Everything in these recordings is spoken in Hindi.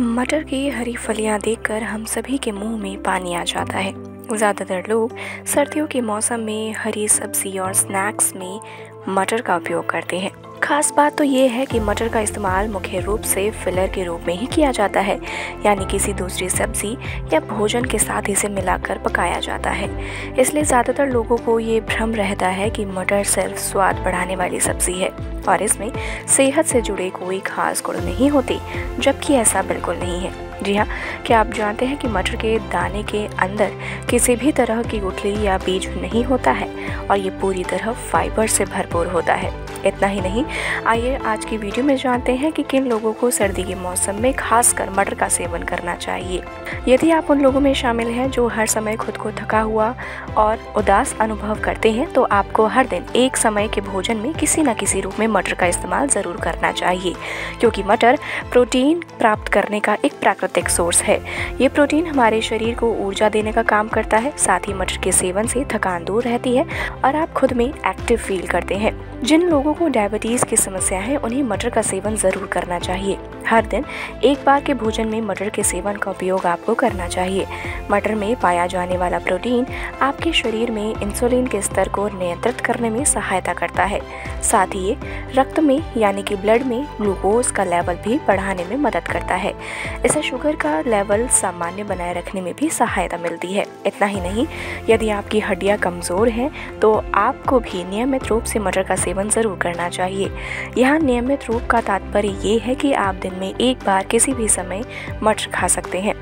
मटर की हरी फलियाँ देखकर हम सभी के मुँह में पानी आ जाता है। ज़्यादातर लोग सर्दियों के मौसम में हरी सब्ज़ी और स्नैक्स में मटर का उपयोग करते हैं। खास बात तो ये है कि मटर का इस्तेमाल मुख्य रूप से फिलर के रूप में ही किया जाता है, यानी किसी दूसरी सब्ज़ी या भोजन के साथ इसे मिलाकर पकाया जाता है। इसलिए ज़्यादातर लोगों को ये भ्रम रहता है कि मटर सिर्फ़ स्वाद बढ़ाने वाली सब्ज़ी है, और इसमें सेहत से जुड़े कोई खास गुण नहीं होते, जबकि ऐसा बिल्कुल नहीं है। जी हाँ क्या आप जानते हैं कि मटर के दाने के अंदर किसी भी तरह की गुठली या बीज नहीं होता है और ये पूरी तरह फाइबर से भरपूर होता है? इतना ही नहीं। आइए आज की वीडियो में जानते हैं कि किन लोगों को सर्दी के मौसम में खासकर मटर का सेवन करना चाहिए। यदि आप उन लोगों में शामिल हैं जो हर समय खुद को थका हुआ और उदास अनुभव करते हैं तो आपको हर दिन एक समय के भोजन में किसी न किसी रूप में मटर का इस्तेमाल ज़रूर करना चाहिए, क्योंकि मटर प्रोटीन प्राप्त करने का एक प्राकृतिक सोर्स है। ये प्रोटीन हमारे शरीर को ऊर्जा देने का काम करता है, साथ ही मटर के सेवन से थकान दूर रहती है और आप खुद में एक्टिव फील करते हैं। जिन लोगों को डायबिटीज़ की समस्या है उन्हें मटर का सेवन ज़रूर करना चाहिए। हर दिन एक बार के भोजन में मटर के सेवन का उपयोग आपको करना चाहिए। मटर में पाया जाने वाला प्रोटीन आपके शरीर में इंसुलिन के स्तर को नियंत्रित करने में सहायता करता है। साथ ही रक्त में, यानी कि ब्लड में, ग्लूकोज का लेवल भी बढ़ाने में मदद करता है। इसे शुगर का लेवल सामान्य बनाए रखने में भी सहायता मिलती है। इतना ही नहीं, यदि आपकी हड्डियाँ कमज़ोर हैं तो आपको भी नियमित रूप से मटर का सेवन ज़रूर करना चाहिए। यहाँ नियमित रूप का तात्पर्य ये है कि आप दिन में एक बार किसी भी समय मटर खा सकते हैं।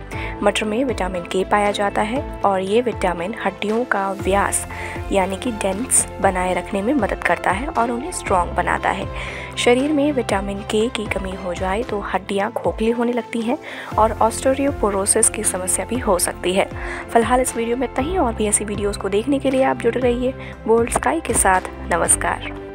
मटर में विटामिन के पाया जाता है और ये विटामिन हड्डियों का व्यास, यानी कि डेंस बनाए रखने में मदद करता है और उन्हें स्ट्रॉन्ग बनाता है। शरीर में विटामिन के की कमी हो जाए तो हड्डियाँ खोखली होने लगती हैं और ऑस्टोरियोपोरोसिस की समस्या भी हो सकती है। फ़िलहाल इस वीडियो में तहीं और भी ऐसी वीडियोज़ को देखने के लिए आप जुड़े रहिए। बोल्ड स्काई के साथ नमस्कार।